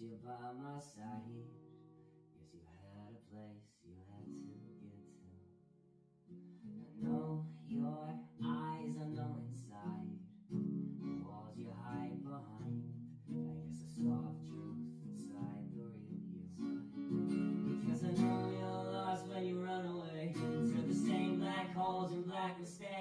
you by my side. Cause you had a place you had to get to. I know your eyes are no inside. The walls you hide behind. I guess the soft truth inside the real you. Because I know you're lost when you run away. Through the same black holes and black mistakes.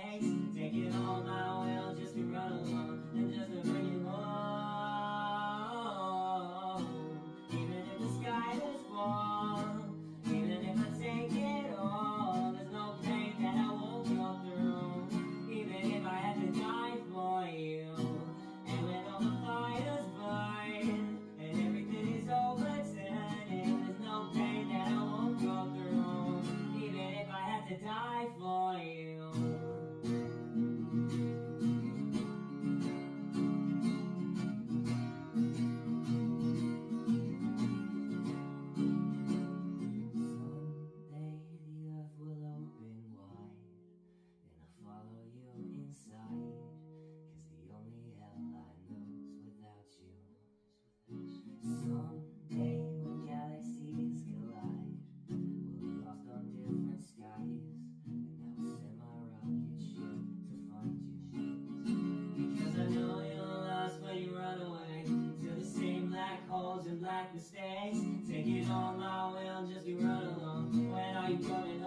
like the stays. Take it all my will, just be run along. When are you coming?